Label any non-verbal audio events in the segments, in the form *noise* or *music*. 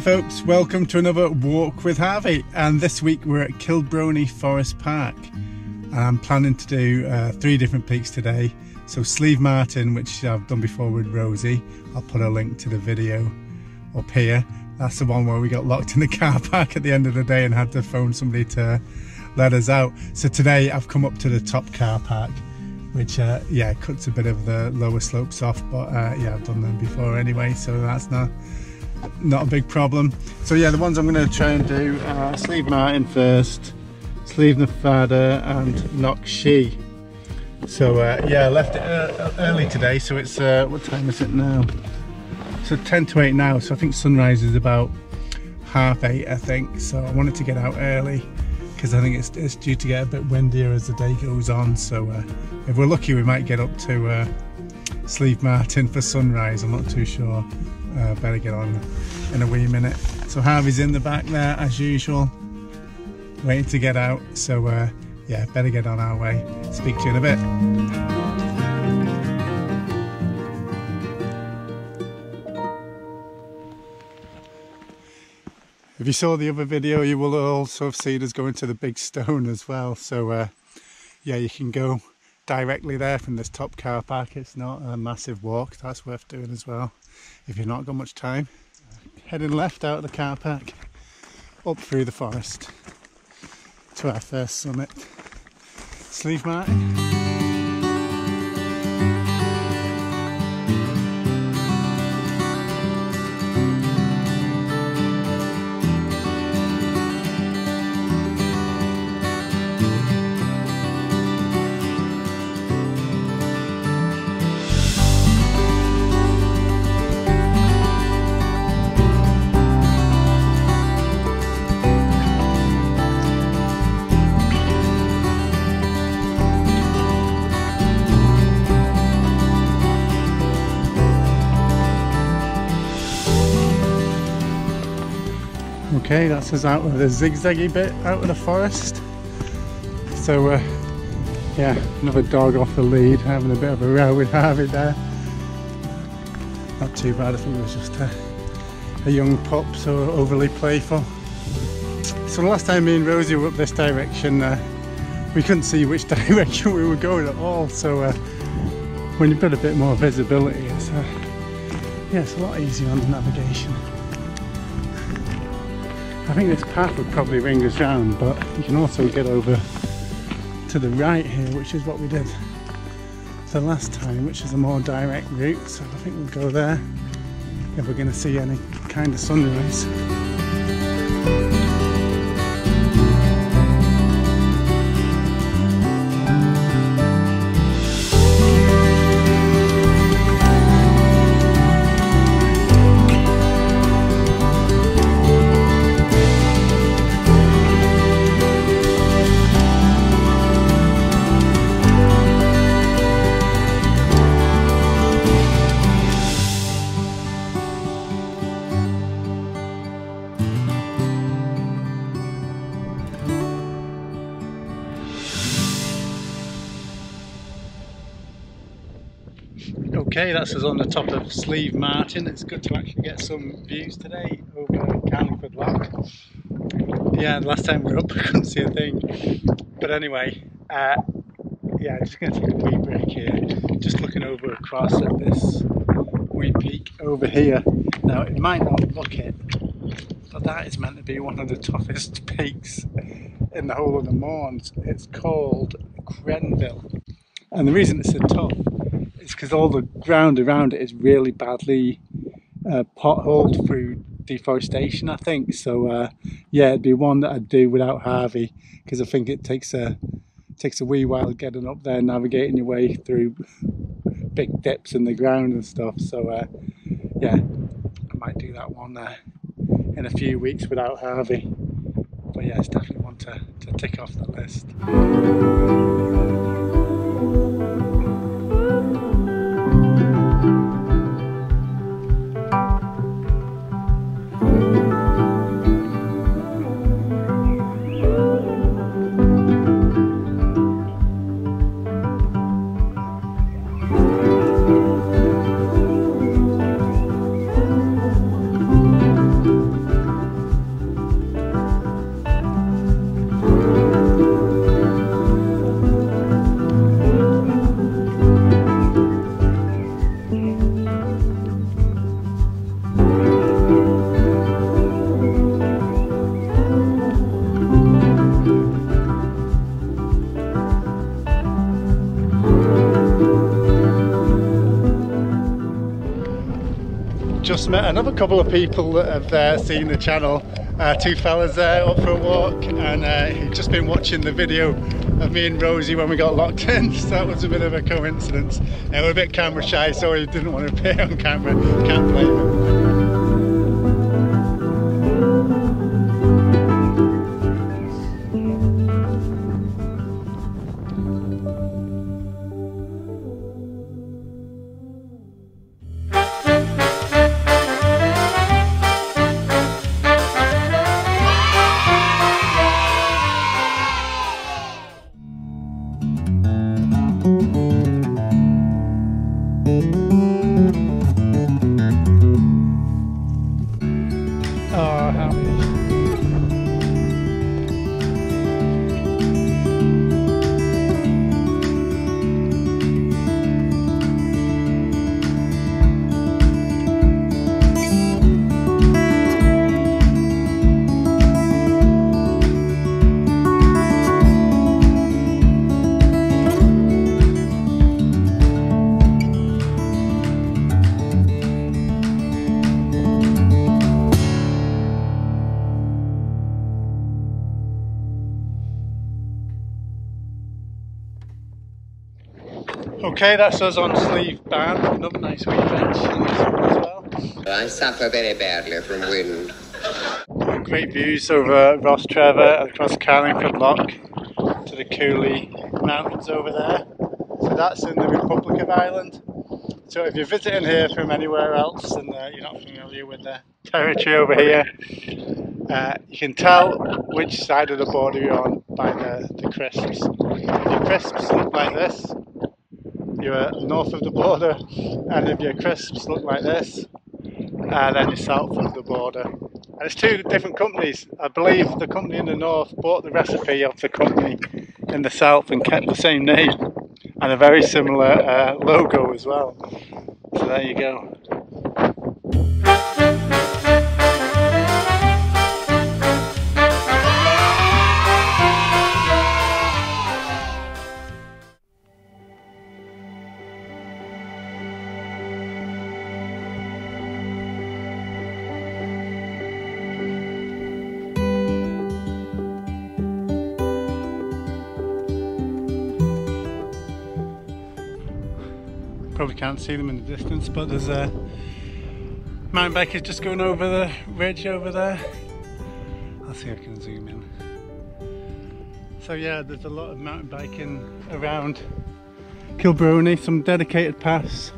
Hi folks, welcome to another Walk with Harvey and this week we're at Kilbroney Forest Park I'm planning to do uh, three different peaks today. So Slieve Martin, which I've done before with Rosie, I'll put a link to the video up here. That's the one where we got locked in the car *laughs* park at the end of the day and had to phone somebody to let us out. So today I've come up to the top car park which uh, yeah cuts a bit of the lower slopes off but uh, yeah I've done them before anyway so that's not not a big problem. So yeah, the ones I'm going to try and do are Slieve Martin first, Sleeve Nevada and She. So uh, yeah, I left it uh, early today, so it's, uh, what time is it now? So 10 to 8 now, so I think sunrise is about half 8 I think, so I wanted to get out early because I think it's, it's, due to get a bit windier as the day goes on, so uh, if we're lucky we might get up to uh, Slieve Martin for sunrise, I'm not too sure uh, better get on in a wee minute. So Harvey's in the back there as usual, waiting to get out. So uh, yeah, better get on our way. Speak to you in a bit. If you saw the other video, you will also have seen us going to the big stone as well. So uh, yeah, you can go directly there from this top car park. It's not a massive walk, that's worth doing as well if you've not got much time. Heading left out of the car park, up through the forest to our first summit, Slieve Martin. Okay, that's us out of the zigzaggy bit out of the forest. So, uh, yeah, another dog off the lead, having a bit of a row with Harvey there. Not too bad, I think it was just a, a young pup, so overly playful. So the last time me and Rosie were up this direction, uh, we couldn't see which *laughs* direction we were going at all. So uh, when you've got a bit more visibility, it's, uh, yeah, it's a lot easier on the navigation. I think this path would probably ring us round, but you can also get over to the right here, which is what we did the last time, which is a more direct route. So I think we'll go there if we're going to see any kind of sunrise. Okay, that's us on the top of Slieve Martin. It's good to actually get some views today over Carlingford Lough. Yeah, last time we were up *laughs* I couldn't see a thing. But anyway, uh, yeah, I'm just going to take a wee break here. Just looking over across at this wee peak over here. Now, it might not look it, but that is meant to be one of the toughest *laughs* peaks in the whole of the Mournes. It's called Crenville. And the reason it's so tough it's because all the ground around it is really badly uh, potholed through deforestation, I think. So uh, yeah, it'd be one that I'd do without Harvey because I think it takes a takes a wee while getting up there, navigating your way through big dips in the ground and stuff. So uh, yeah, I might do that one uh, in a few weeks without Harvey. But yeah, it's definitely one to, to tick off the list. Met another couple of people that have uh, seen the channel. Uh, two fellas there up for a walk and uh, just been watching the video of me and Rosie when we got locked in *laughs* so that was a bit of a coincidence. Uh, we're a bit camera shy so he didn't want to *laughs* appear on camera, can't blame them. Okay, that's us on Slieve Ban. Another nice wee bench as well. I suffer very badly from wind. Great views over Rostrevor across Carlingford Lough to the Cooley Mountains over there. So that's in the Republic of Ireland. So if you're visiting here from anywhere else and uh, you're not familiar with the territory over here, uh, you can tell which side of the border you're on by the, the crisps. If your crisps look like this, you're north of the border, and if your crisps look like this, uh, then you're south of the border. And it's two different companies. I believe the company in the north bought the recipe of the company in the south and kept the same name and a very similar uh, logo as well. So there you go. Probably can't see them in the distance but there's a mountain bike is just going over the ridge over there. I'll see if I can zoom in. So yeah there's a lot of mountain biking around Kilbroney some dedicated paths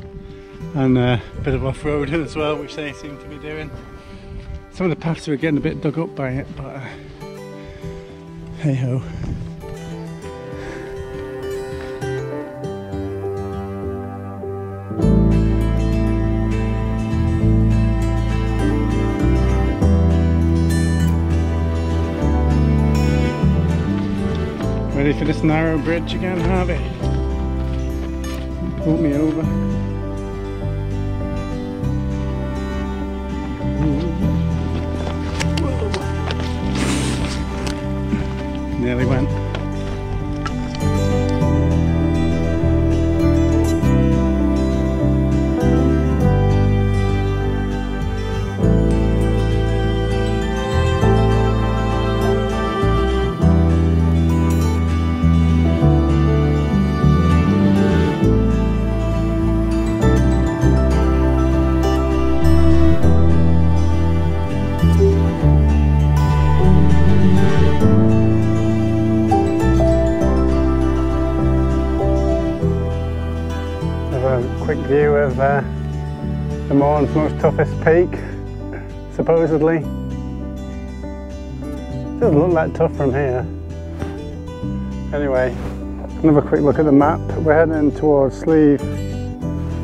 and a bit of off-roading as well which they seem to be doing. Some of the paths are getting a bit dug up by it but uh, hey Ready for this narrow bridge again, Harvey? Pull me over. Nearly went. Uh, the Mourne's most toughest peak, supposedly. Doesn't look that tough from here. Anyway, another quick look at the map. We're heading towards Slieve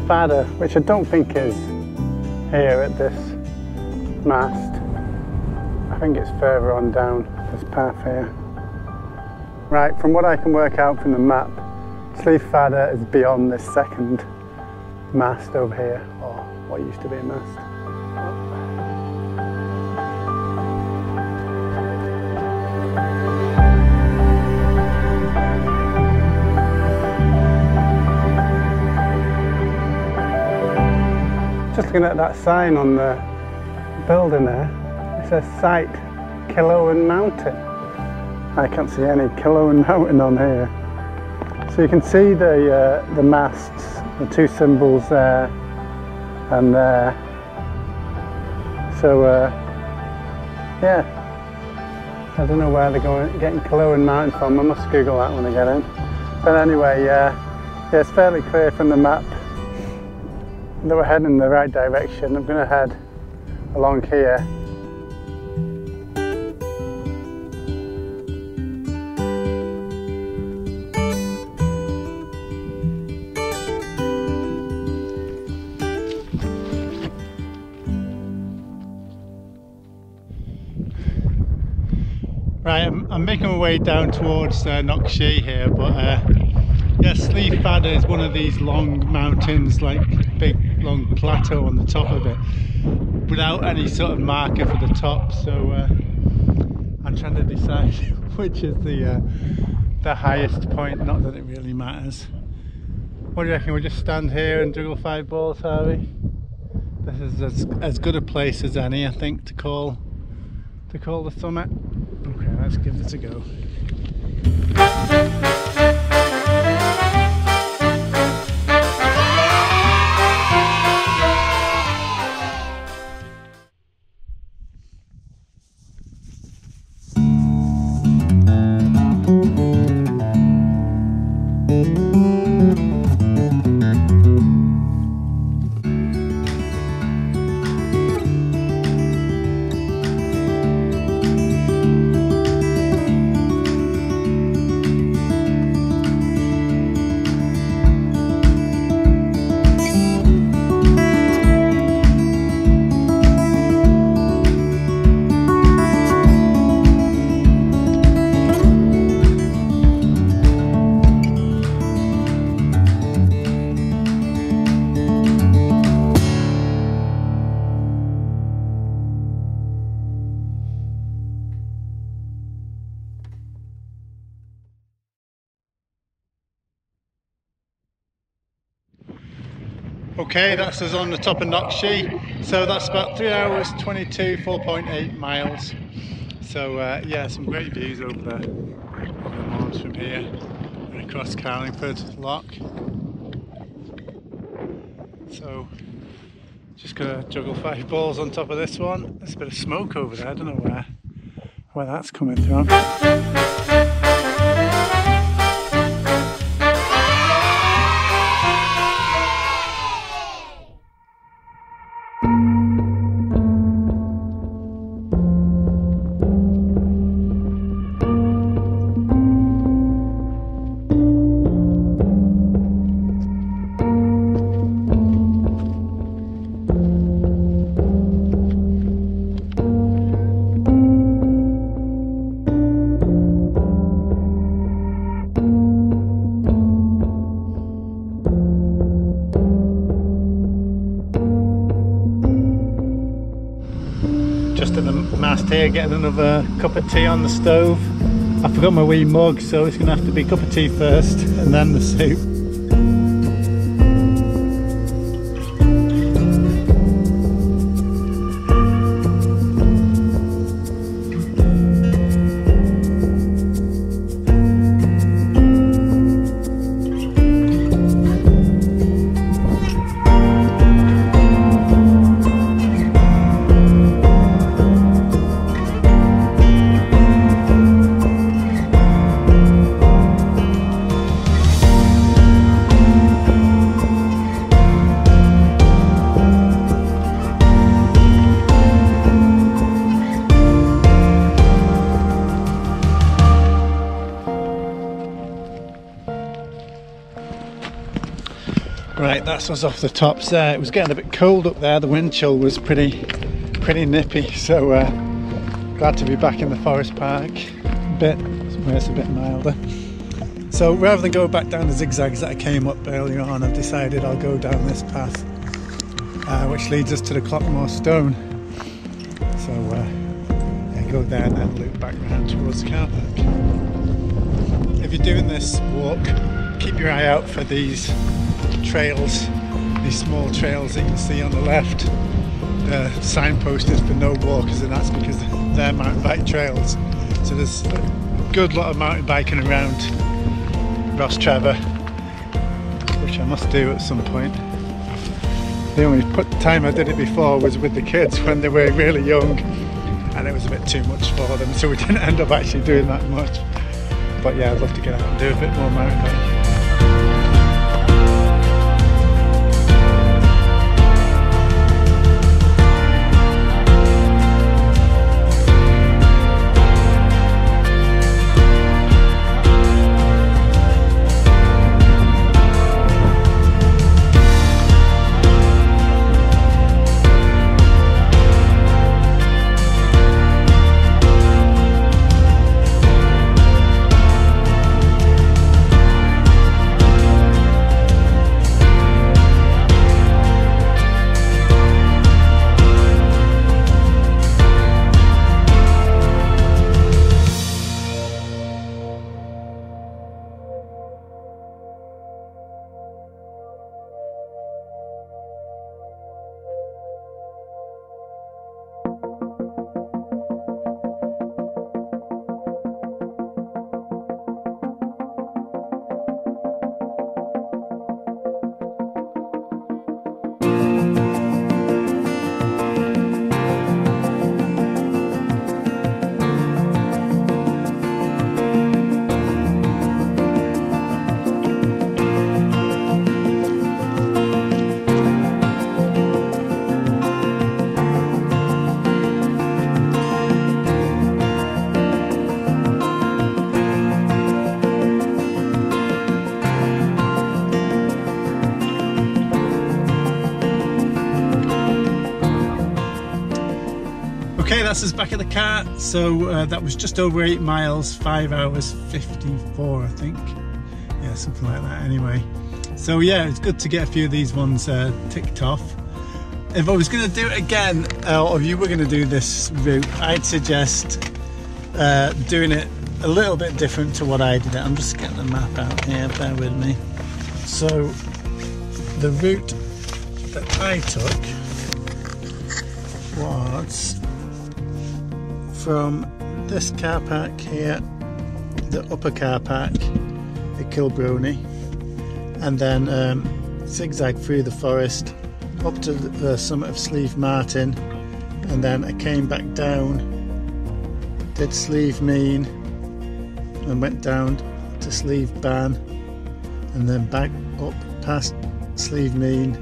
Fada, which I don't think is here at this mast. I think it's further on down this path here. Right, from what I can work out from the map, Slieve Fada is beyond this second mast over here, or what used to be a mast. Just looking at that sign on the building there. It says site Killowen Mountain. I can't see any Killowen *laughs* Mountain on here. So you can see the uh, the masts, the two symbols there and there. So uh, yeah, I don't know where they're going, getting Killowen Mountain from. I must Google that when I get in. But anyway, uh, yeah, it's fairly clear from the map that we're heading in the right direction. I'm going to head along here making my way down towards uh, here, but uh, yeah, Fada is one of these long mountains, like big long plateau on the top of it, without any sort of marker for the top. So uh, I'm trying to decide *laughs* which is the uh, the highest point. Not that it really matters. What do you reckon? We'll just stand here and juggle five balls, Harvey. This is as, as good a place as any, I think, to call to call the summit. Okay, let's give this a go. Okay, that's us on the top of Shee. So that's about 3 hours 22, 4.8 miles. So uh, yeah, some great views over the, over the moors from here and across Carlingford Lough. So just gonna juggle five balls on top of this one. There's a bit of smoke over there, I don't know where, where that's coming from. Here getting another cup of tea on the stove. I forgot my wee mug so it's to have to be cup of tea first and then the soup. Right, that's us off the tops there. It was getting a bit cold up there. The wind chill was pretty, pretty nippy. So uh, glad to be back in the forest park. A bit, where it's a bit milder. So rather than go back down the zigzags that I came up earlier on, I've decided I'll go down this path, uh, which leads us to the Cloughmore Stone. So uh, yeah, go there and then loop back around towards the car park. If you're doing this walk, keep your eye out for these trails these small trails that you can see on the left. The signpost is for no walkers, and that's because they're mountain bike trails. So there's a good lot of mountain biking around Rostrevor, which I must do at some point. The only time I did it before was with the kids when they were really young and it was a bit too much for them so we *laughs* didn't end up actually doing that much but yeah I'd love to get out and do a bit more mountain biking Okay, that's us back at the car. So uh, that was just over eight miles, five hours 54, I think. Yeah, something like that anyway. So yeah, it's good to get a few of these ones uh, ticked off. If I was going to do it again, uh, or if you were going to do this route, I'd suggest uh, doing it a little bit different to what I did. I'm just getting the map out here, bear with me. So the route that I took was from this car park here, the upper car park at Kilbroney, and then um, zigzag through the forest up to the summit of Slieve Martin, and then I came back down, did Slieve Meen, and went down to Slieve Ban, and then back up past Slieve Meen,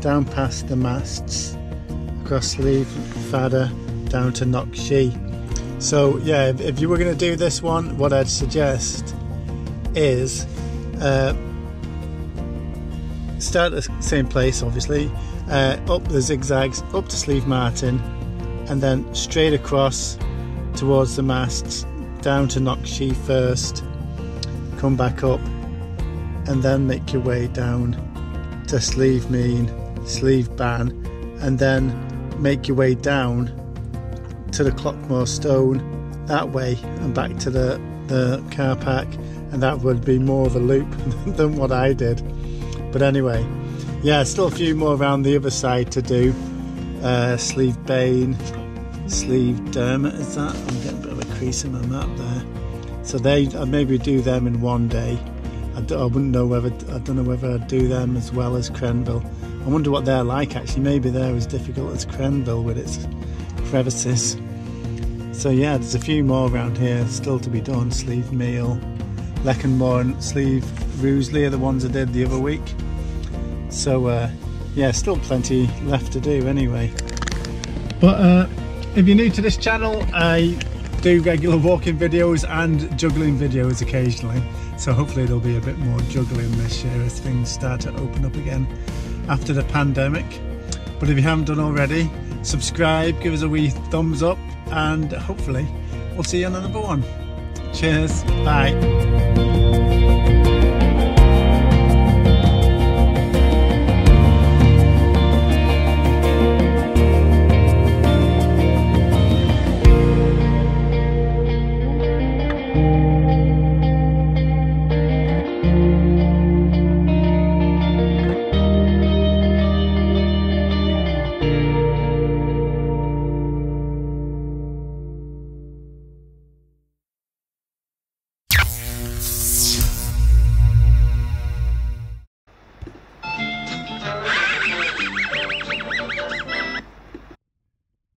down past the masts, across Slieve Fada, down to Knockshee. So yeah, if, if you were going to do this one, what I'd suggest is uh, start at the same place, obviously, uh, up the zigzags, up to Slieve Martin, and then straight across towards the masts, down to Knockshee first, come back up, and then make your way down to Slieve Meen, Slieve Ban, and then make your way down to the Cloughmore Stone that way and back to the, the car park and that would be more of a loop *laughs* than what I did. But anyway yeah still a few more around the other side to do. Uh, Slieve Bain Slieve Dermot is that? I'm getting a bit of a crease in my map there. So they I'd maybe do them in one day. I d- I wouldn't know whether I don't know whether I'd do them as well as Crenville. I wonder what they're like actually. Maybe they're as difficult as Crenville with its crevices so yeah, there's a few more around here still to be done. Sleeve Meal, Leckenmore and Slieve Roosley are the ones I did the other week. So uh, yeah, still plenty left to do anyway. But uh, if you're new to this channel, I do regular walking videos and juggling videos occasionally. So hopefully there'll be a bit more juggling this year as things start to open up again after the pandemic. But if you haven't done already, subscribe, give us a wee thumbs up and hopefully we'll see you on another one. Cheers, bye.